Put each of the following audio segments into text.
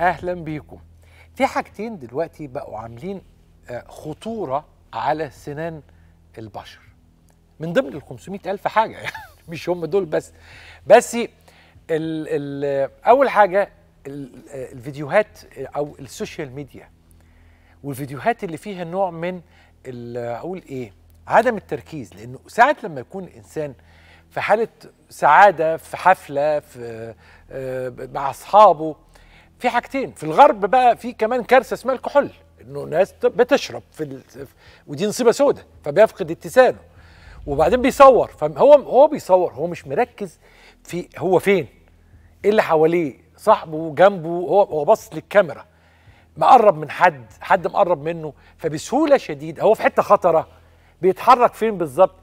أهلا بيكم. في حاجتين دلوقتي بقوا عاملين آه، خطورة على سنان البشر. من ضمن ال 500 ألف حاجة يعني مش هم دول بس. بس ال ال أول حاجة آه، الفيديوهات أو ال social media. والفيديوهات اللي فيها نوع من أقول إيه عدم التركيز. لأنه ساعه لما يكون الانسان في حالة سعادة في حفلة في آه، مع أصحابه في حاجتين. في الغرب بقى في كمان كارثة اسمها الكحول إنه ناس بتشرب في ال... ودي نصيبة سودة فبيفقد اتسانه وبعدين بيصور فهو هو بيصور هو مش مركز في هو فين إيه اللي حواليه صاحبه جنبه هو هو باصص للكاميرا مقرب من حد حد مقرب منه فبسهولة شديده هو في حتة خطرة بيتحرك فين بالظبط؟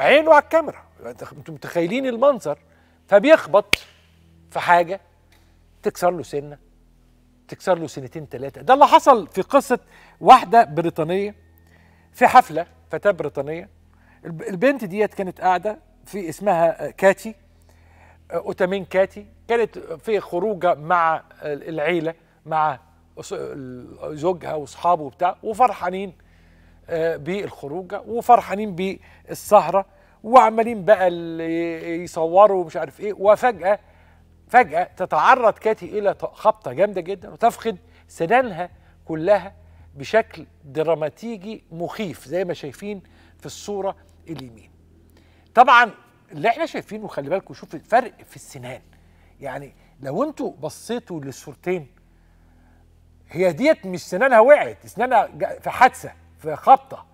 عينه على الكاميرا. أنتوا متخيلين المنظر؟ فبيخبط في حاجة تكسر له سنة. تكسر له سنتين ثلاثة ده اللي حصل في قصة واحدة بريطانية في حفلة فتاة بريطانية. الب- البنت ديت كانت قاعدة في اسمها كاتي أوتامين كاتي. كانت في خروجة مع العيلة مع زوجها وأصحابه وبتاع وفرحانين آه، بالخروجة وفرحانين بالسهرة وعمالين بقى يصوروا ومش عارف إيه. وفجأة فجأة تتعرض كاتي إلى ط- خبطة جامدة جدا وتفقد سنانها كلها بشكل دراماتيجي مخيف زي ما شايفين في الصورة اليمين. طبعا اللي إحنا شايفينه خلي بالكم شوف الفرق في السنان. يعني لو أنتوا بصيتوا للصورتين هي ديت مش سنانها وقعت سنانها في حادثة في خبطة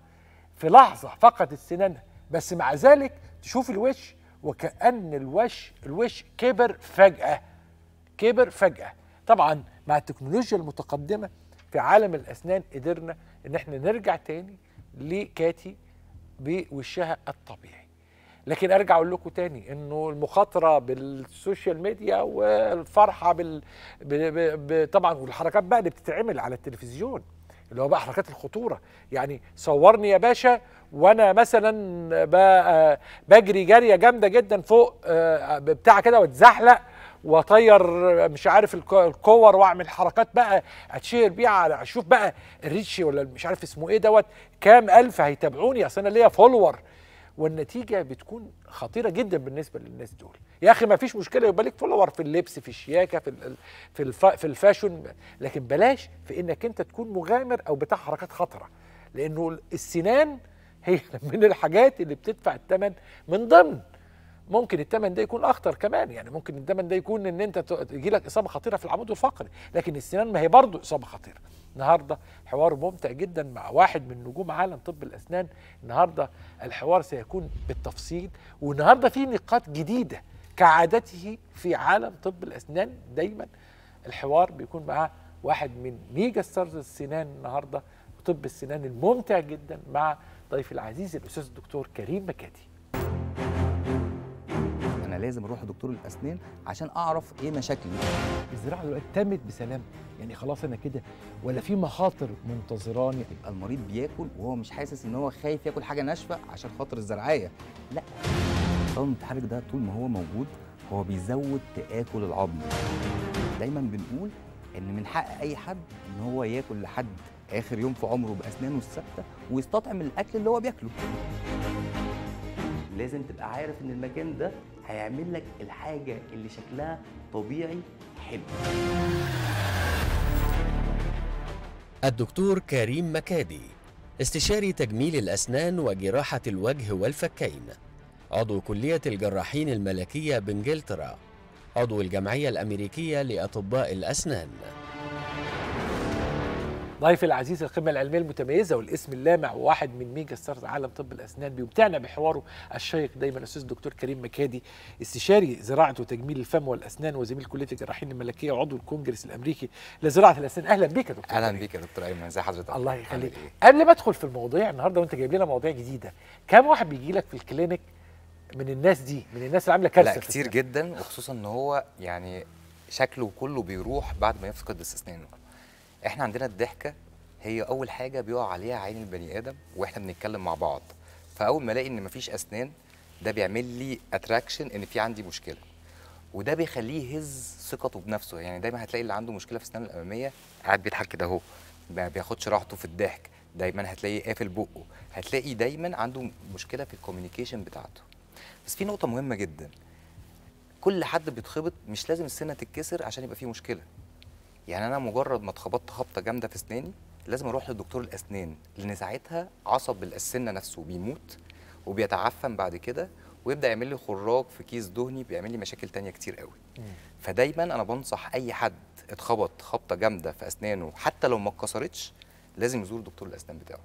في لحظة فقدت سنانها. بس مع ذلك تشوف الوش وكأن الوش الوش كبر فجأة. كبر فجأة. طبعا مع التكنولوجيا المتقدمة في عالم الأسنان قدرنا إن إحنا نرجع تاني لكاتي بوشها الطبيعي. لكن أرجع أقول لكم تاني إنه المخاطرة بال social media والفرحة بال ب... ب... طبعا والحركات بقى اللي بتتعمل على التلفزيون. اللي هو بقى حركات الخطورة. يعني صورني يا باشا وأنا مثلا ب... بجري جاريه جامدة جدا فوق آه، بتاع كده واتزحلق وأطير مش عارف الك- الكور وأعمل حركات بقى أتشير بيها على أشوف بقى ال reach ولا مش عارف اسمه إيه دوت كام ألف هيتابعوني؟ أصل أنا ليا follower. والنتيجة بتكون خطيرة جدا بالنسبة للناس دول. يا أخي ما فيش مشكلة يبقى ليك follower في اللبس في الشياكة في في الف في ال fashion. لكن بلاش في إنك أنت تكون مغامر أو بتاع حركات خطرة. لأنه السنان هي من الحاجات اللي بتدفع الثمن من ضمن. ممكن الثمن ده يكون أخطر كمان. يعني ممكن الثمن ده يكون إن أنت تجي لك إصابة خطيرة في العمود الفقري لكن السنان ما هي برضه إصابة خطيرة. النهارده حوار ممتع جدا مع واحد من نجوم عالم طب الأسنان. النهارده الحوار سيكون بالتفصيل. والنهاردة في نقاط جديدة كعادته في عالم طب الأسنان دايما. الحوار بيكون مع واحد من mega stars السنان النهارده وطب السنان الممتع جدا مع ضيفي العزيز الأستاذ الدكتور كريم مكادي أنا لازم أروح لدكتور الأسنان عشان أعرف إيه مشاكلي. الزراعة دلوقتي تمت بسلام. يعني خلاص أنا كده. ولا في مخاطر منتظراني؟ يبقى المريض بياكل وهو مش حاسس إن هو خايف ياكل حاجة ناشفة عشان خاطر الزرعية. لأ. الطاقم المتحرك ده طول ما هو موجود هو بيزود تآكل العظم. دايما بنقول إن من حق أي حد إن هو ياكل لحد آخر يوم في عمره بأسنانه الثابتة ويستطعم الأكل اللي هو بياكله. لازم تبقى عارف إن المكان ده هيعمل لك الحاجة اللي شكلها طبيعي حلو. الدكتور كريم مكادي استشاري تجميل الأسنان وجراحة الوجه والفكين عضو كلية الجراحين الملكية بإنجلترا عضو الجمعية الأمريكية لأطباء الأسنان. ضيفي العزيز القامة العلمية المتميزة والاسم اللامع وواحد من mega stars عالم طب الأسنان بيمتعنا بحواره الشيق دايما الاستاذ الدكتور كريم مكادي استشاري زراعة وتجميل الفم والأسنان وزميل كلية الجراحين الملكية وعضو الكونجرس الأمريكي لزراعة الأسنان أهلا بيك يا دكتور أهلا. بيك يا دكتور أيمن ازي حضرتك الله يخليك إيه؟ قبل ما أدخل في المواضيع النهارده وأنت جايب لنا مواضيع جديدة كم واحد بيجي لك في الكلينيك من الناس دي من الناس اللي عاملة كارثة لا كتير؟ جدا وخصوصا إن هو يعني شكله كله بيروح بعد ما يفقد اسنانه إحنا عندنا الضحكة هي أول حاجة بيقع عليها عين البني آدم وإحنا بنتكلم مع بعض. فأول ما ألاقي إن مفيش أسنان ده بيعمل لي attraction إن في عندي مشكلة. وده بيخليه يهز ثقته بنفسه. يعني دايما هتلاقي اللي عنده مشكلة في السنان الأمامية قاعد بيضحك كده أهو. ما بياخدش راحته في الضحك. دايما هتلاقيه قافل بقه. هتلاقي دايما عنده مشكلة في ال communication بتاعته. بس في نقطة مهمة جدا. كل حد بيتخبط مش لازم السنة تتكسر عشان يبقى فيه مشكلة. يعني أنا مجرد ما اتخبطت خبطة جامدة في أسناني لازم أروح لدكتور الأسنان لأن ساعتها عصب السنة نفسه بيموت وبيتعفن بعد كده ويبدأ يعمل لي خراج في كيس دهني بيعمل لي مشاكل تانية كتير قوي. فدايما أنا بنصح أي حد اتخبط خبطة جامدة في أسنانه حتى لو ما اتكسرتش لازم يزور دكتور الأسنان بتاعه.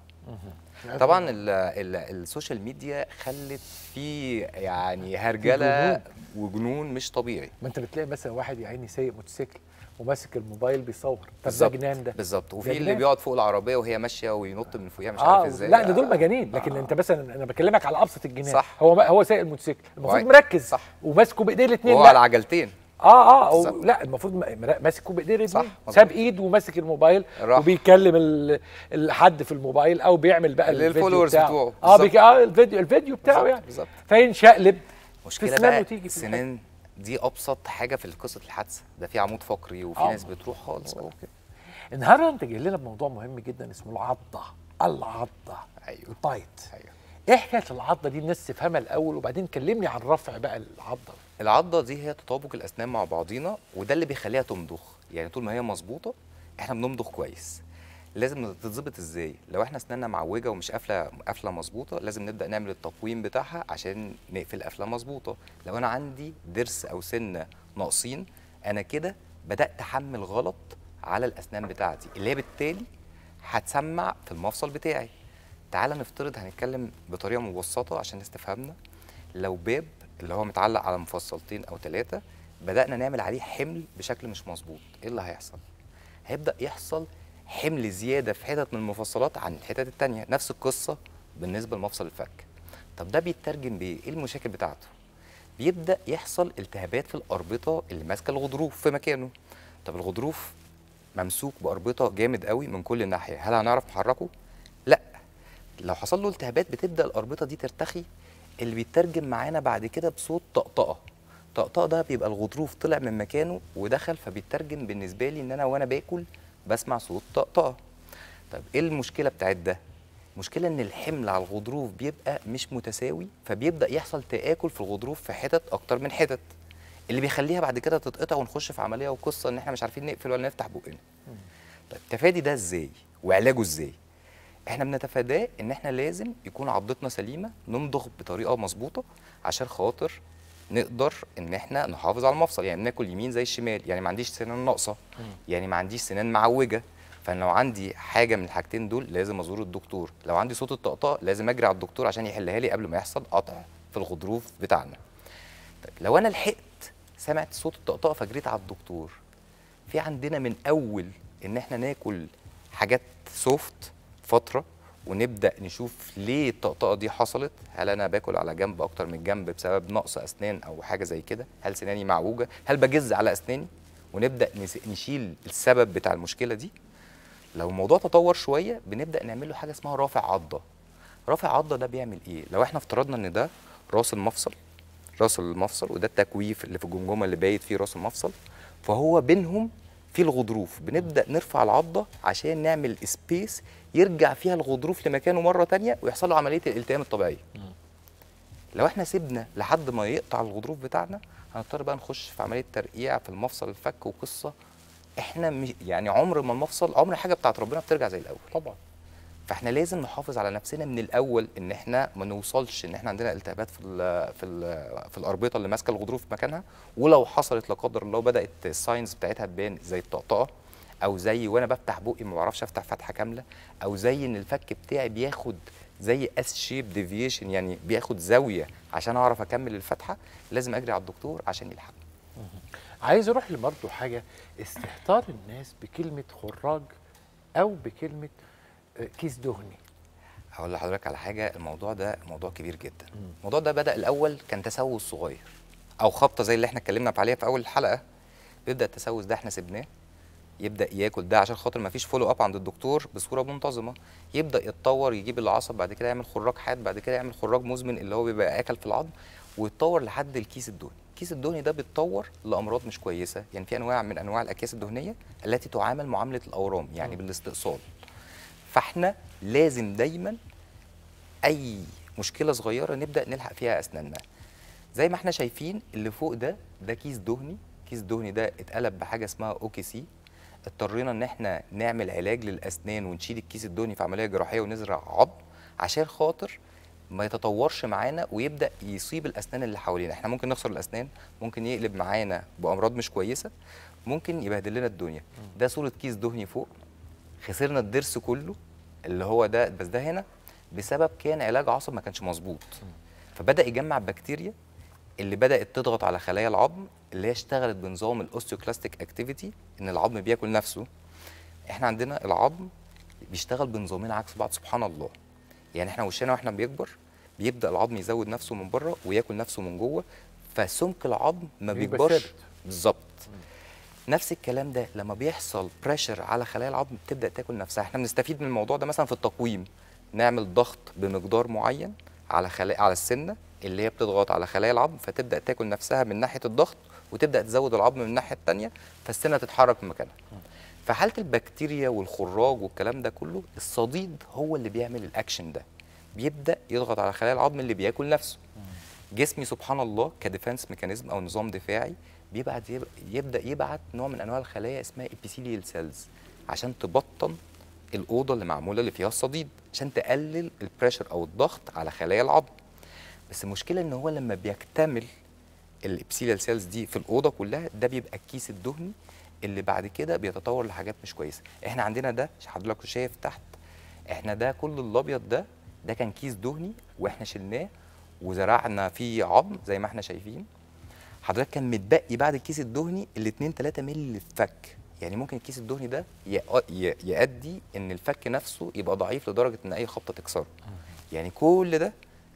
طبعا ال ال ال social media خلت فيه يعني هرجلة وجنون مش طبيعي. ما أنت بتلاقي مثلا واحد يا عيني سايق موتوسيكل وماسك الموبايل بيصور طب ده جنان ده بالظبط وفي اللي. بيقعد فوق العربية وهي ماشية وينط من فوقيها مش آه عارف إزاي لا ده دول مجانين لكن آه. أنت مثلا أنا بكلمك على أبسط الجنان صح. هو هو سايق الموتوسيكل المفروض مركز صح. وماسكه بإيديه الاثنين وهو على عجلتين آه آه أو. لا المفروض ماسكه بإيديه صح، الاثنين. ساب ايد وماسك الموبايل راح. وبيكلم ال- الحد في الموبايل أو بيعمل بقى ال followers بتاعه بتوعه. آه. بيك... آه الفيديو الفيديو بتاعه بالظبط، يعني بالظبط. فينشقلب مشكلة بقى السنان دي أبسط حاجة في قصة الحادثة. ده في عمود فقري وفي آه. ناس بتروح خالص بقى. النهارده أنت جاي لنا بموضوع مهم جدا اسمه العضة. العضة. أيوه. البايت أيوه. إيه حكايه العضة دي الناس تفهمها الأول وبعدين كلمني عن رفع بقى العضة. العضة دي هي تطابق الأسنان مع بعضينا وده اللي بيخليها تمضغ. يعني طول ما هي مظبوطة إحنا بنمضغ كويس. لازم تتظبط إزاي؟ لو إحنا اسناننا معوجة ومش قافله قافلة مظبوطة لازم نبدأ نعمل التقويم بتاعها عشان نقفل قفله مظبوطة. لو أنا عندي ضرس أو سنه ناقصين أنا كده بدأت أحمل غلط على الأسنان بتاعتي اللي هي بالتالي هتسمع في المفصل بتاعي. تعال نفترض هنتكلم بطريقة مبسطة عشان الناس تفهمنا. لو باب اللي هو متعلق على مفصلتين أو ثلاثة بدأنا نعمل عليه حمل بشكل مش مظبوط. إيه اللي هيحصل؟ هيبدأ يحصل حمل زيادة في حتت من المفصلات عن الحتت التانية. نفس القصة بالنسبة لمفصل الفك. طب ده بيترجم بإيه؟ إيه المشاكل بتاعته؟ بيبدأ يحصل التهابات في الأربطة اللي ماسكة الغضروف في مكانه. طب الغضروف ممسوك بأربطة جامد قوي من كل ناحية. هل هنعرف نحركه؟ لأ. لو حصل له التهابات بتبدأ الأربطة دي ترتخي اللي بيترجم معانا بعد كده بصوت طقطقة. طقطقة ده بيبقى الغضروف طلع من مكانه ودخل فبيترجم بالنسبة لي إن أنا وأنا باكل بسمع صوت طقطقة. طيب إيه المشكلة بتاعت ده؟ المشكلة إن الحمل على الغضروف بيبقى مش متساوي فبيبدأ يحصل تآكل في الغضروف في حتت أكتر من حتت. اللي بيخليها بعد كده تتقطع ونخش في عملية وقصة إن إحنا مش عارفين نقفل ولا نفتح بقنا. طيب تفادي ده إزاي؟ وعلاجه إزاي؟ إحنا بنتفاداه إن إحنا لازم يكون عضتنا سليمة نمضغ بطريقة مظبوطة عشان خاطر نقدر إن إحنا نحافظ على المفصل. يعني ناكل يمين زي الشمال يعني ما عنديش سنان ناقصة. يعني ما عنديش سنان معوجة. فأنا لو عندي حاجة من الحاجتين دول لازم أزور الدكتور. لو عندي صوت الطقطقه لازم أجري على الدكتور عشان يحلها لي قبل ما يحصل قطع في الغضروف بتاعنا. طيب لو أنا لحقت سمعت صوت الطقطقه فجريت على الدكتور. في عندنا من أول إن إحنا ناكل حاجات سوفت فترة ونبدأ نشوف ليه الطقطقة دي حصلت. هل أنا باكل على جنب أكتر من جنب بسبب نقص أسنان أو حاجة زي كده؟ هل سناني معوجة؟ هل بجز على أسناني؟ ونبدأ نشيل السبب بتاع المشكلة دي. لو الموضوع تطور شوية بنبدأ نعمل له حاجة اسمها رافع عضة. رافع عضة ده بيعمل إيه؟ لو إحنا افترضنا إن ده راس المفصل راس المفصل وده التكويف اللي في الجمجمة اللي بايت فيه راس المفصل فهو بينهم في الغضروف. بنبدأ نرفع العضة عشان نعمل space يرجع فيها الغضروف لمكانه مرة تانية ويحصل له عملية الالتئام الطبيعية. لو إحنا سيبنا لحد ما يقطع الغضروف بتاعنا هنضطر بقى نخش في عملية ترقيع في المفصل الفك وقصة. إحنا يعني عمر ما المفصل عمر حاجة بتاعت ربنا بترجع زي الأول. طبعا. فاحنا لازم نحافظ على نفسنا من الأول إن إحنا ما نوصلش إن إحنا عندنا التهابات في ال في ال في الأربطة اللي ماسكة الغضروف في مكانها ولو حصلت لا قدر الله بدات ال signs بتاعتها تبان زي الطقطقة أو زي وأنا بفتح بقي ما بعرفش أفتح فتحة كاملة أو زي إن الفك بتاعي بياخد زي S shape deviation يعني بياخد زاوية عشان أعرف أكمل الفتحة لازم أجري على الدكتور عشان يلحق عايز أروح لبرضه حاجة استهتار الناس بكلمة خراج أو بكلمة كيس دهني. هقول لحضرتك على حاجة الموضوع ده موضوع كبير جدا. الموضوع ده بدأ الأول كان تسوس صغير أو خبطة زي اللي إحنا اتكلمنا عليها في أول الحلقة بيبدأ التسوس ده إحنا سيبناه. يبدأ ياكل ده عشان خاطر ما فيش follow up عند الدكتور بصورة منتظمة. يبدأ يتطور يجيب العصب بعد كده يعمل خراج حاد بعد كده يعمل خراج مزمن اللي هو بيبقى أكل في العظم ويتطور لحد الكيس الدهني. الكيس الدهني ده بيتطور لأمراض مش كويسة. يعني في أنواع من أنواع الأكياس الدهنية التي تعامل معاملة الأورام يعني بالاستئصال. فاحنا لازم دايما أي مشكلة صغيرة نبدأ نلحق فيها أسناننا. زي ما إحنا شايفين اللي فوق ده ده كيس دهني. كيس دهني ده اتقلب بحاجة اسمها OKC اضطرينا إن إحنا نعمل علاج للأسنان ونشيل الكيس الدهني في عملية جراحية ونزرع عظم عشان خاطر ما يتطورش معانا ويبدأ يصيب الأسنان اللي حوالينا. إحنا ممكن نخسر الأسنان ممكن يقلب معانا بأمراض مش كويسة ممكن يبهدل لنا الدنيا ده صورة كيس دهني فوق. خسرنا الضرس كله اللي هو ده بس ده هنا بسبب كان علاج عصب ما كانش مظبوط. فبدأ يجمع بكتيريا اللي بدأت تضغط على خلايا العظم اللي هي اشتغلت بنظام ال osteoclastic activity إن العظم بياكل نفسه. إحنا عندنا العظم بيشتغل بنظامين عكس بعض سبحان الله. يعني إحنا وشنا وإحنا بيكبر بيبدأ العظم يزود نفسه من بره وياكل نفسه من جوه فسمك العظم ما بيكبرش. بالظبط. نفس الكلام ده لما بيحصل pressure على خلايا العظم بتبدأ تاكل نفسها. إحنا بنستفيد من الموضوع ده مثلا في التقويم. نعمل ضغط بمقدار معين على خلايا على السنة اللي هي بتضغط على خلايا العظم فتبدأ تاكل نفسها من ناحية الضغط وتبدأ تزود العظم من الناحية الثانية فالسنة تتحرك من مكانها. في حاله البكتيريا والخراج والكلام ده كله الصديد هو اللي بيعمل الأكشن ده. بيبدأ يضغط على خلايا العظم اللي بياكل نفسه. جسمي سبحان الله ك defense mechanism أو نظام دفاعي بيبعت يب- يبدأ يبعت نوع من أنواع الخلايا اسمها epithelial cells عشان تبطن الأوضة اللي معمولة اللي فيها الصديد عشان تقلل ال pressure أو الضغط على خلايا العظم بس المشكلة إن هو لما بيكتمل ال epithelial cells دي في الأوضة كلها ده بيبقى الكيس الدهني اللي بعد كده بيتطور لحاجات مش كويسة. إحنا عندنا ده حضرتك شايف تحت إحنا ده كل الأبيض ده ده كان كيس دهني وإحنا شلناه وزرعنا فيه عظم زي ما إحنا شايفين. حضرتك كان متبقي بعد الكيس الدهني ال 2 3 مللي الفك يعني ممكن الكيس الدهني ده ي- يؤدي إن الفك نفسه يبقى ضعيف لدرجة إن أي خبطة تكسره. يعني كل ده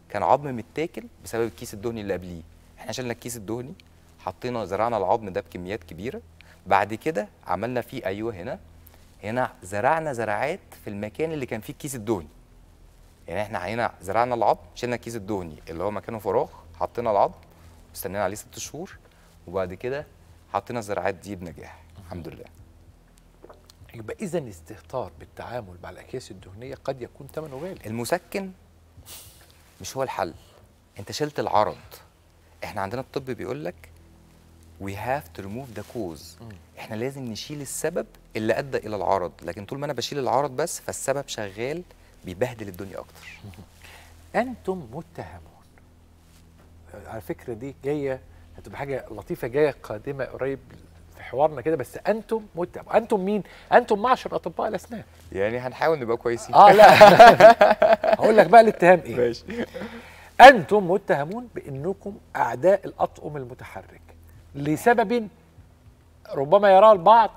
كان عظم متاكل بسبب الكيس الدهني اللي قبليه. إحنا شلنا الكيس الدهني حطينا زرعنا العظم ده بكميات كبيرة. بعد كده عملنا فيه أيوه هنا. هنا زرعنا زراعات في المكان اللي كان فيه الكيس الدهني. يعني إحنا هنا زرعنا العظم شلنا الكيس الدهني اللي هو مكانه فراغ حطينا العظم استنينا عليه ست شهور وبعد كده حطينا الزراعات دي بنجاح الحمد لله. يبقى اذا الاستهتار بالتعامل مع الأكياس الدهنية قد يكون ثمنه غالي. المسكن مش هو الحل. أنت شلت العرض. إحنا عندنا الطب بيقول لك we have to remove the cause. إحنا لازم نشيل السبب اللي أدى إلى العرض. لكن طول ما أنا بشيل العرض بس فالسبب شغال بيبهدل الدنيا أكتر. أنتم متهمون. على فكرة دي جاية هتبقى حاجة لطيفة جاية قادمة قريب في حوارنا كده. بس أنتم متهم أنتم مين؟ أنتم معشر أطباء الأسنان. يعني هنحاول نبقى كويسين. آه لا. هقول لك بقى الاتهام إيه. ماشي. أنتم متهمون بأنكم أعداء الأطقم المتحرك لسبب ربما يراه البعض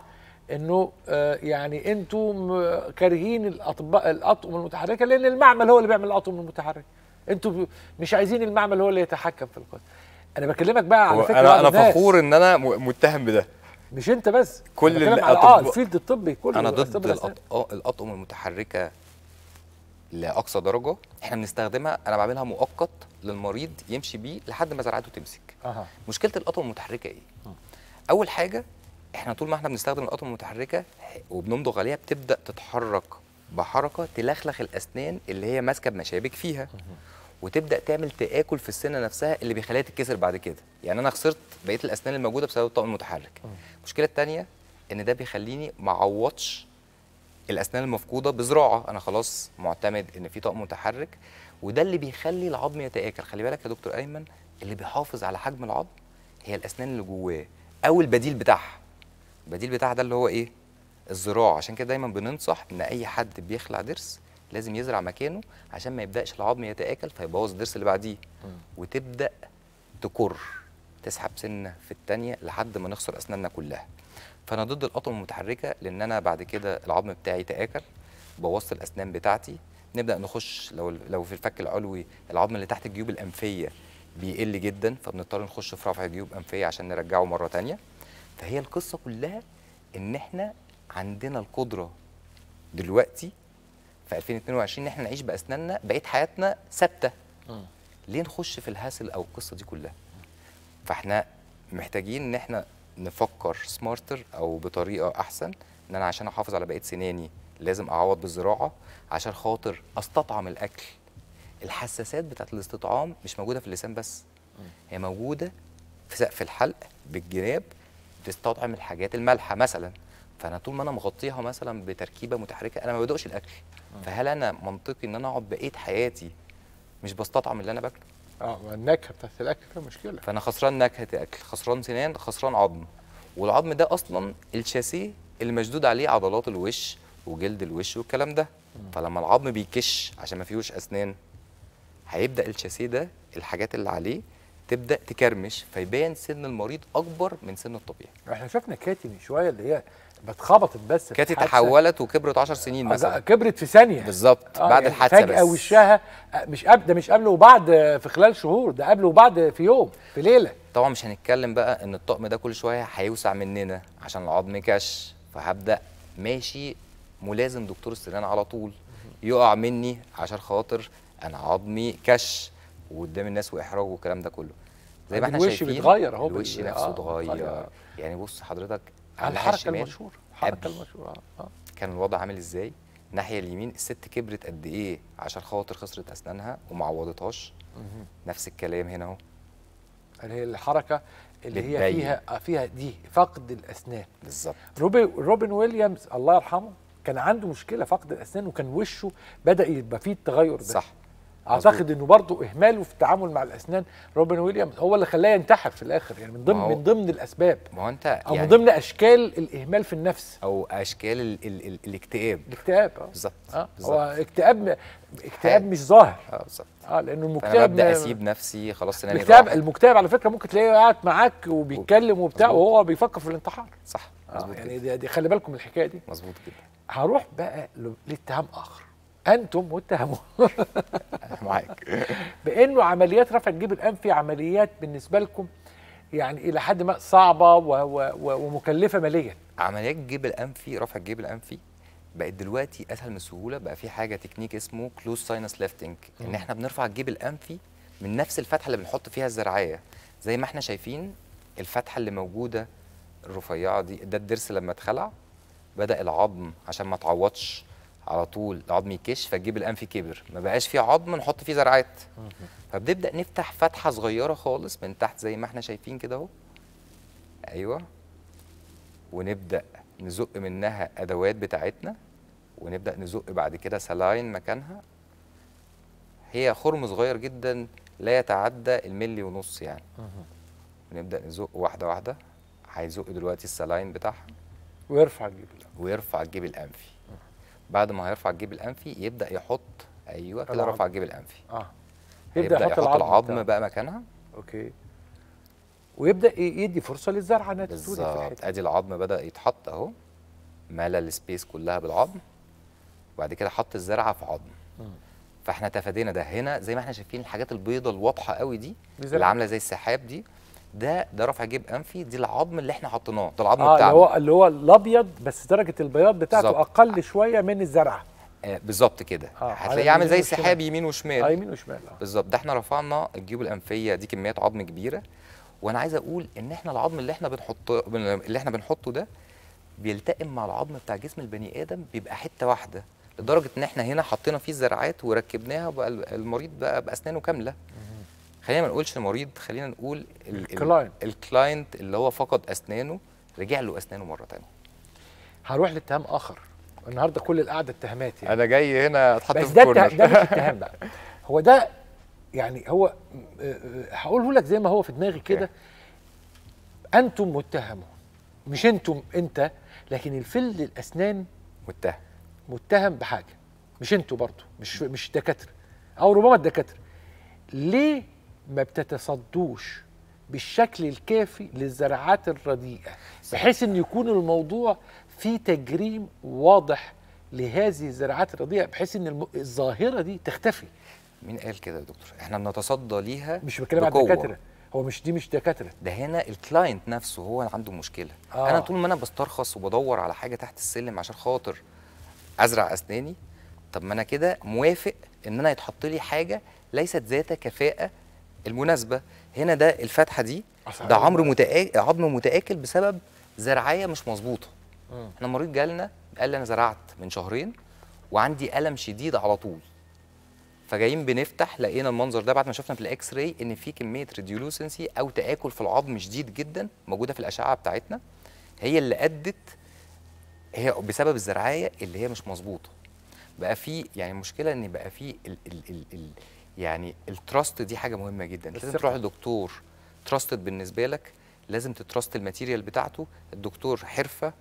إنه آه، يعني أنتم كارهين الأطباء الأطقم المتحركة لأن المعمل هو اللي بيعمل الأطقم المتحركه أنتم ب- مش عايزين المعمل هو اللي يتحكم في القصة أنا بكلمك بقى على فكرة أنا أنا. فخور إن أنا متهم بده. مش أنت بس كل على آه الفيلد الطبي كله أنا ضد. الأط- الأطقم المتحركة لأقصى درجة. إحنا بنستخدمها أنا بعملها مؤقت للمريض يمشي بيه لحد ما زرعته تمسك. أها. مشكلة الأطقم المتحركة إيه؟ أول حاجة إحنا طول ما إحنا بنستخدم الأطقم المتحركة وبنمضغ عليها بتبدأ تتحرك بحركة تلخلخ الأسنان اللي هي ماسكة بمشابك فيها. وتبدأ تعمل تآكل في السنة نفسها اللي بيخليها تتكسر بعد كده. يعني أنا خسرت بقية الأسنان الموجودة بسبب الطقم المتحرك. المشكلة الثانية إن ده بيخليني ما أعوضش الأسنان المفقودة بزراعة. أنا خلاص معتمد إن في طقم متحرك وده اللي بيخلي العظم يتآكل. خلي بالك يا دكتور أيمن اللي بيحافظ على حجم العظم هي الأسنان اللي جواه أو البديل بتاعها. البديل بتاعها ده اللي هو إيه؟ الزراعة. عشان كده دايما بننصح إن أي حد بيخلع ضرس لازم يزرع مكانه عشان ما يبدأش العظم يتآكل فيبوظ الضرس اللي بعديه. وتبدأ تكر تسحب سنة في الثانية لحد ما نخسر أسناننا كلها. فأنا ضد الأطقم المتحركة لأن أنا بعد كده العظم بتاعي تاكل بوظت الأسنان بتاعتي. نبدأ نخش لو لو في الفك العلوي العظم اللي تحت الجيوب الأنفية بيقل جدا فبنضطر نخش في رفع جيوب أنفية عشان نرجعه مرة تانية. فهي القصة كلها إن إحنا عندنا القدرة دلوقتي في 2022 ان إحنا نعيش بأسناننا بقيه حياتنا ثابتة. ليه نخش في الهاسل أو القصة دي كلها؟ فإحنا محتاجين إن إحنا نفكر سمارتر أو بطريقة أحسن إن أنا عشان أحافظ على بقية سناني لازم أعوض بالزراعة عشان خاطر أستطعم الأكل. الحساسات بتاعت الاستطعام مش موجودة في اللسان بس. هي موجودة في سقف الحلق بالجناب بتستطعم الحاجات المالحة مثلا. فأنا طول ما أنا مغطيها مثلا بتركيبة متحركة أنا ما بدوقش الأكل. فهل أنا منطقي إن أنا أقعد بقية حياتي مش بستطعم اللي أنا باكله؟ آه النكهة بتاعت الأكل فيها مشكلة. فأنا خسران نكهة اكل خسران سنان خسران عظم. والعظم ده أصلا الشاسيه اللي مشدود عليه عضلات الوش وجلد الوش والكلام ده. فلما العظم بيكش عشان ما فيهوش أسنان هيبدأ الشاسيه ده الحاجات اللي عليه تبدأ تكرمش فيبان سن المريض أكبر من سن الطبيعي. إحنا شفنا كاتي من شوية اللي هي اتخبطت بس كانت حادثة. تحولت وكبرت 10 سنين آه، مثلا. كبرت في ثانية. بالظبط آه، بعد يعني الحادثة بس. وشها آه، مش قبل ده مش قبل وبعد آه، في خلال شهور ده قبل وبعد في يوم في ليلة. طبعا مش هنتكلم بقى إن الطقم ده كل شوية هيوسع مننا عشان العظم كش فهبدأ ماشي ملازم دكتور السنان على طول. يقع مني عشان خاطر أنا عظمي كش وقدام الناس وإحراج والكلام ده كله. زي ما إحنا الوش شايفين بيتغير أهو الوش نفسه اتغير. يعني بص حضرتك على الحركة المشهورة الحركة. المشهورة آه. كان الوضع عامل إزاي؟ الناحية اليمين الست كبرت قد إيه؟ عشان خاطر خسرت أسنانها وما عوضتهاش. نفس الكلام هنا أهو. اللي هي الحركة اللي هي. فيها آه، فيها دي فقد الأسنان. بالظبط. روبي روبن ويليامز الله يرحمه كان عنده مشكلة فقد الأسنان وكان وشه بدأ يبقى فيه التغير ده. صح. أعتقد إنه برضه إهماله في التعامل مع الأسنان روبن ويليامز هو اللي خلاه ينتحر في الآخر يعني من ضمن من ضمن الأسباب. ما هو أنت أو يعني من ضمن أشكال الإهمال في النفس. أو أشكال ال ال ال الاكتئاب. الاكتئاب آه. بالظبط آه. بالظبط. هو اكتئاب اكتئاب. مش ظاهر. آه بالظبط. آه لأنه المكتئب ببدأ أسيب نفسي خلاص سناني الاكتئاب راحت. المكتئب على فكرة ممكن تلاقيه قاعد معاك وبيتكلم وبتاع. وهو بيفكر في الانتحار. صح آه مظبوط يعني يعني دي, دي خلي بالكم من الحكاية دي. مظبوط جدا. هروح بقى لاتهام آخر. أنتم متهمون. معاك. بإنه عمليات رفع الجيب الانفي عمليات بالنسبة لكم يعني إلى حد ما صعبة و و و ومكلفة ماليا. عمليات الجيب الأنفي رفع الجيب الأنفي بقت دلوقتي أسهل من السهوله بقى في حاجة تكنيك اسمه closed sinus lifting إن إحنا بنرفع الجيب الأنفي من نفس الفتحة اللي بنحط فيها الزرعاية. زي ما إحنا شايفين الفتحة اللي موجودة الرفيعة دي ده الضرس لما اتخلع بدأ العظم عشان ما تعوضش. على طول العظم يكش فالجيب الانفي كبر. ما بقاش فيه عظم نحط فيه زرعات. فبنبدأ نفتح فتحة صغيرة خالص من تحت زي ما إحنا شايفين كده اهو. أيوه. ونبدأ نزق منها أدوات بتاعتنا. ونبدأ نزق بعد كده سلاين مكانها. هي خرم صغير جدا لا يتعدى الملي ونص يعني. ونبدأ نزق واحدة واحدة. هيزق دلوقتي ال saline بتاعها. ويرفع الجيب الانفي ويرفع الجيب الأنفي. بعد ما هيرفع الجيب الأنفي يبدأ يحط أيوه كده العظم. رفع الجيب الأنفي. آه. يبدأ يحط, العظم بتاعه. بقى مكانها. okay. ويبدأ يدي فرصة للزرعه إنها تتولد في الحتة. أدي العظم بدأ يتحط أهو. ملا ال space كلها بالعظم. وبعد كده حط الزرعة في عظم. فإحنا تفادينا ده. هنا زي ما إحنا شايفين الحاجات البيضة الواضحة قوي دي. اللي عاملة زي السحاب دي ده ده رفع جيب أنفي دي العظم اللي إحنا حطيناه ده العظم آه اللي بتاعنا. هو اللي هو الأبيض بس درجة البياض بتاعته بالظبط. أقل شوية من الزرعه آه بالظبط كده. آه، هتلاقيه عامل زي والشمال. يمين وشمال. آه يمين وشمال آه. بالظبط. ده إحنا رفعنا الجيوب الأنفية دي كميات عظم كبيرة. وأنا عايز أقول إن إحنا العظم اللي إحنا بنحطه اللي إحنا بنحطه ده بيلتئم مع العظم بتاع جسم البني آدم بيبقى حتة واحدة. لدرجة إن إحنا هنا حطينا فيه الزرعات وركبناها بقى ال- المريض بقى بأسنانه كاملة. خلينا ما نقولش المريض خلينا نقول ال- ال- ال client. ال client اللي هو فقد أسنانه رجع له أسنانه مرة تانية. هروح لاتهام آخر. النهارده كل القعدة اتهامات يعني. أنا جاي هنا أتحط بس في the corner. الته- ده مش اتهام بقى. هو ده يعني هو آه، آه، هقوله لك زي ما هو في دماغي كده. أنتم متهمون. مش أنتم أنت. لكن الفل الاسنان متهم. متهم بحاجة. مش أنتوا برضو. مش مش دكاتره أو ربما الدكاترة. ليه ما بتتصدوش بالشكل الكافي للزراعات الرديئة بحيث إن يكون الموضوع فيه تجريم واضح لهذه الزراعات الرديئة بحيث إن الم- الظاهرة دي تختفي مين قال كده يا دكتور إحنا بنتصدى ليها مش بتكلم عن. الدكاترة هو مش دي مش دكاترة ده هنا الكلاينت نفسه هو اللي عنده مشكلة. آه. أنا طول ما أنا بسترخص وبدور على حاجة تحت السلم عشان خاطر أزرع أسناني طب ما أنا كده موافق إن أنا يتحط لي حاجة ليست ذات كفاءة المناسبة. هنا ده الفتحه دي. ده عمر متآكل عظم متآكل بسبب زرعاية مش مظبوطة. إحنا مريض جالنا قال لي أنا زرعت من شهرين وعندي ألم شديد على طول. فجايين بنفتح لقينا المنظر ده بعد ما شفنا في ال x-ray إن في كمية radiolucency أو تآكل في العظم شديد جدا موجودة في الأشعة بتاعتنا. هي اللي أدت هي بسبب الزرعاية اللي هي مش مظبوطة. بقى في يعني المشكلة إن بقى في ال ال ال ال يعني ال trust دي حاجة مهمة جدا. لازم الثقة. تروح لدكتور trusted بالنسبة لك لازم ت trust ال material بتاعته. الدكتور حرفة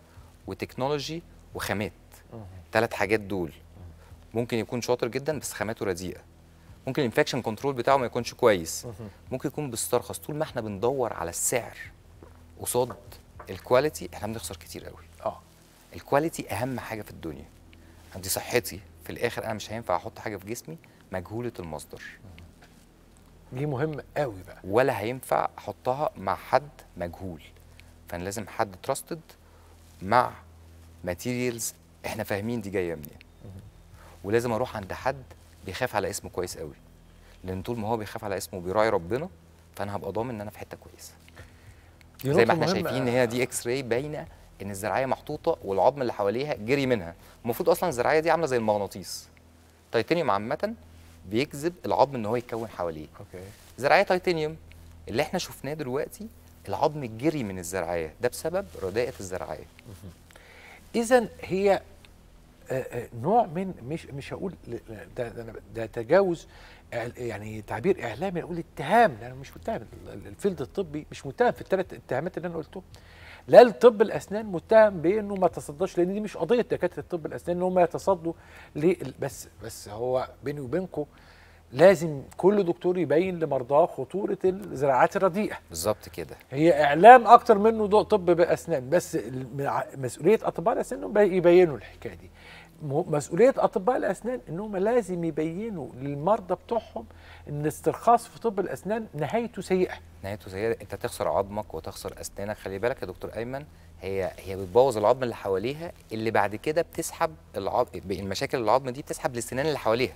و technology وخامات. ثلاث حاجات دول. ممكن يكون شاطر جدا بس خاماته رديئة. ممكن ال infection control بتاعه ما يكونش كويس. ممكن يكون بيسترخص طول ما إحنا بندور على السعر قصاد ال quality إحنا بنخسر كتير قوي. آه. ال quality أهم حاجة في الدنيا. دي صحتي في الآخر أنا مش هينفع أحط حاجة في جسمي مجهولة المصدر. دي مهمه قوي بقى. ولا هينفع أحطها مع حد مجهول. فأنا لازم حد trusted مع materials إحنا فاهمين دي جاية منين. ولازم أروح عند حد بيخاف على اسمه كويس قوي. لأن طول ما هو بيخاف على اسمه وبيراعي ربنا فأنا هبقى ضامن إن أنا في حتة كويسة. زي ما إحنا. شايفين إن هي دي x-ray باينة إن الزرعاية محطوطة والعظم اللي حواليها جري منها. المفروض أصلا الزرعاية دي عاملة زي المغناطيس. تيتانيوم عامة بيجذب العظم إن هو يتكون حواليه. okay. زرعاية تيتانيوم اللي إحنا شفناه دلوقتي العظم جري من الزرعاية ده بسبب رداءة الزرعاية اذا هي آه، آه، نوع من مش مش هقول ده ده, تجاوز يعني تعبير إعلامي أقول اتهام لأن مش متهم ال- ال- الفيلد الطبي مش متهم في الثلاث اتهامات اللي أنا قلتهم لا الطب الأسنان متهم بأنه ما تصداش لأن دي مش قضية دكاتره طب الأسنان إن هم يتصدوا بس بس هو بيني وبينكم لازم كل دكتور يبين لمرضاه خطورة الزراعات الرديئة. بالظبط كده. هي إعلام أكتر منه ضوء طب بأسنان بس مسؤولية أطباء الأسنان يبينوا الحكاية دي. مسؤولية أطباء الأسنان إنهم لازم يبينوا للمرضى بتوعهم إن الاسترخاص في طب الأسنان نهايته سيئة. نهايته زي أنت تخسر عظمك وتخسر أسنانك. خلي بالك يا دكتور أيمن هي هي بتبوظ العظم اللي حواليها اللي بعد كده بتسحب العظم المشاكل العظم دي بتسحب السنان اللي حواليها.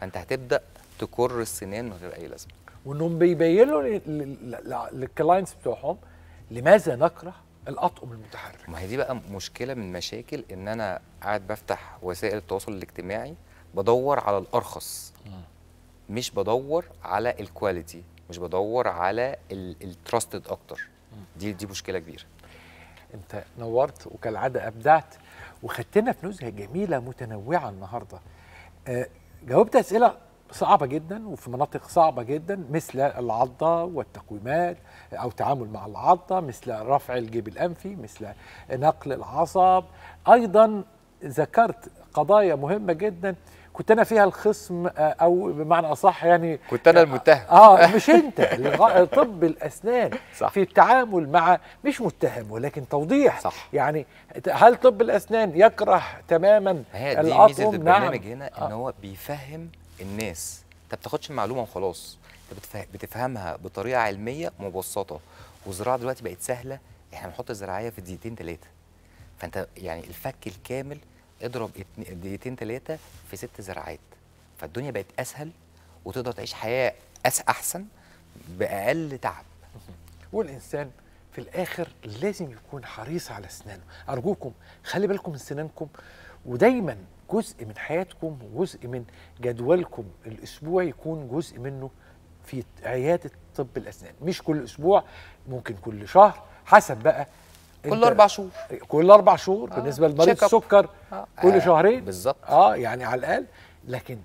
فأنت هتبدأ تكسر السنان من غير أي لازمة. وإنهم بيبينوا لل- لل- لل clients بتوعهم لماذا نكره؟ الأطقم المتحرك. ما هي دي بقى مشكلة من مشاكل إن أنا قاعد بفتح وسائل التواصل الاجتماعي بدور على الأرخص. مش بدور على ال quality مش بدور على ال trusted أكتر. دي دي مشكلة كبيرة. أنت نورت وكالعادة أبدعت وخدتنا في نزهة جميلة متنوعة النهارده. آه، جاوبت أسئلة صعبة جدا وفي مناطق صعبة جدا مثل العضة والتقويمات أو تعامل مع العضة مثل رفع الجيب الأنفي مثل نقل العصب أيضا ذكرت قضايا مهمة جدا كنت أنا فيها الخصم آه، أو بمعنى أصح يعني كنت أنا المتهم آه مش أنت طب الأسنان صح. في التعامل مع مش متهم ولكن توضيح صح. يعني هل طب الأسنان يكره تماما ما هي دي؟ ميزة البرنامج نعم. هنا آه. ان هو بيفهم الناس. انت بتاخدش المعلومة وخلاص. انت بتفه- بتفهمها بطريقة علمية مبسطة. والزراعة دلوقتي بقت سهلة. إحنا بنحط الزراعيه في دقيقتين ثلاثة فانت يعني الفك الكامل اضرب دقيقتين ثلاثة في ست زراعات. فالدنيا بقت أسهل وتقدر تعيش حياة أحسن بأقل تعب. والإنسان في الآخر لازم يكون حريص على أسنانه. أرجوكم خلي بالكم من سنانكم. ودايما جزء من حياتكم وجزء من جدولكم الأسبوع يكون جزء منه في عيادة طب الأسنان. مش كل أسبوع ممكن كل شهر حسب بقى كل أربع شهور. كل أربع شهور آه، بالنسبة لمريض. السكر آه، كل آه، شهرين بالظبط. آه يعني على الأقل. لكن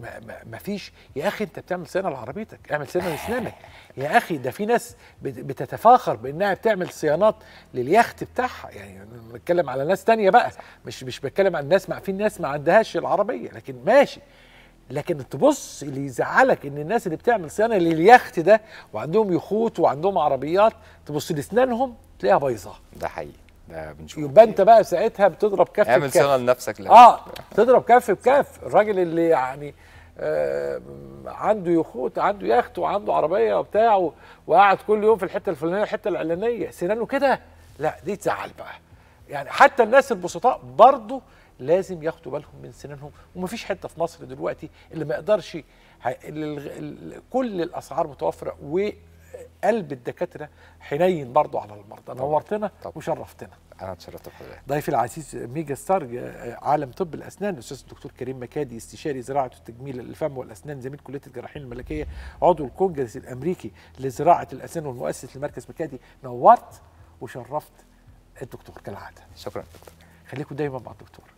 ما, ما, ما فيش. يا أخي أنت بتعمل صيانة لعربيتك اعمل صيانة لاسنانك يا أخي ده في ناس بت- بتتفاخر بإنها بتعمل صيانات لليخت بتاعها. يعني بتكلم على ناس تانية بقى مش مش بتكلم عن ناس مع في ناس ما عندهاش العربية. لكن ماشي. لكن تبص اللي يزعلك إن الناس اللي بتعمل صيانة لليخت ده وعندهم يخوت وعندهم عربيات تبص لاسنانهم تلاقيها بايظة. ده حقيقي. ده بنشوفه يبقى انت. بقى ساعتها بتضرب كف اعمل بكف. صيانة لنفسك الأول. آه تضرب كف بكف. الراجل اللي يعني آه عنده يخوت عنده يخت وعنده عربية وبتاع و- وقاعد كل يوم في الحتة الفلانية الحتة العلانية. سنانه كده؟ لا دي تزعل بقى. يعني حتى الناس البسطاء برضه لازم ياخدوا بالهم من سنانهم. ومفيش حتة في مصر دلوقتي اللي ما يقدرش كل الأسعار متوفرة قلب الدكاترة حنين برضو على المرضى. نورتنا. وشرفتنا. أنا اتشرفت بحضرتك. ضيفي العزيز ميجا ستار آه، عالم طب الأسنان الأستاذ الدكتور كريم مكادي استشاري زراعة وتجميل الفم والأسنان زميل كلية الجراحين الملكية عضو الكونجرس الأمريكي لزراعة الأسنان والمؤسس لمركز مكادي. نورت وشرفت الدكتور كالعادة. شكرا دكتور. خليكم دايما مع الدكتور.